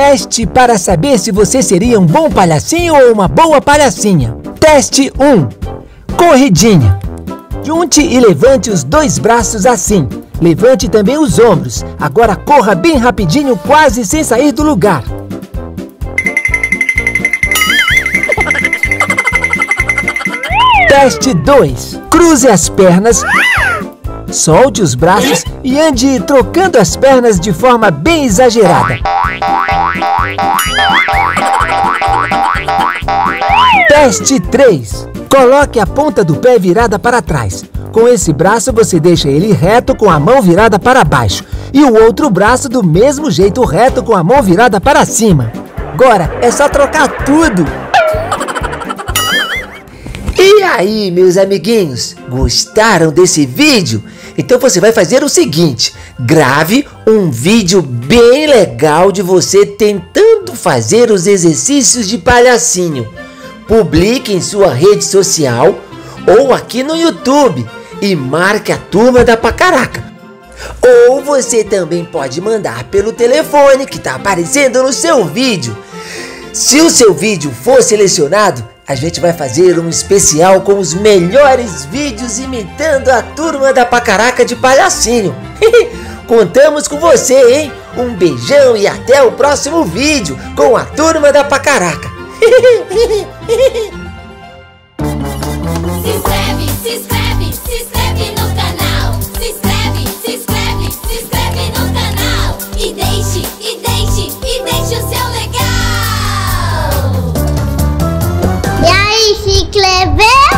Teste para saber se você seria um bom palhacinho ou uma boa palhacinha. Teste 1. Corridinha. Junte e levante os dois braços assim. Levante também os ombros. Agora corra bem rapidinho, quase sem sair do lugar. Teste 2. Cruze as pernas. Solte os braços e ande trocando as pernas de forma bem exagerada. Teste 3. Coloque a ponta do pé virada para trás. Com esse braço você deixa ele reto com a mão virada para baixo e o outro braço do mesmo jeito reto com a mão virada para cima. Agora é só trocar tudo. Aí, meus amiguinhos, gostaram desse vídeo? Então você vai fazer o seguinte: grave um vídeo bem legal de você tentando fazer os exercícios de palhacinho. Publique em sua rede social ou aqui no YouTube e marque a turma da Pacaraca. Ou você também pode mandar pelo telefone que está aparecendo no seu vídeo. Se o seu vídeo for selecionado, a gente vai fazer um especial com os melhores vídeos imitando a turma da Pacaraca de Palhacinho. Contamos com você, hein? Um beijão e até o próximo vídeo com a turma da Pacaraca. Se inscreve, se inscreve, se inscreve level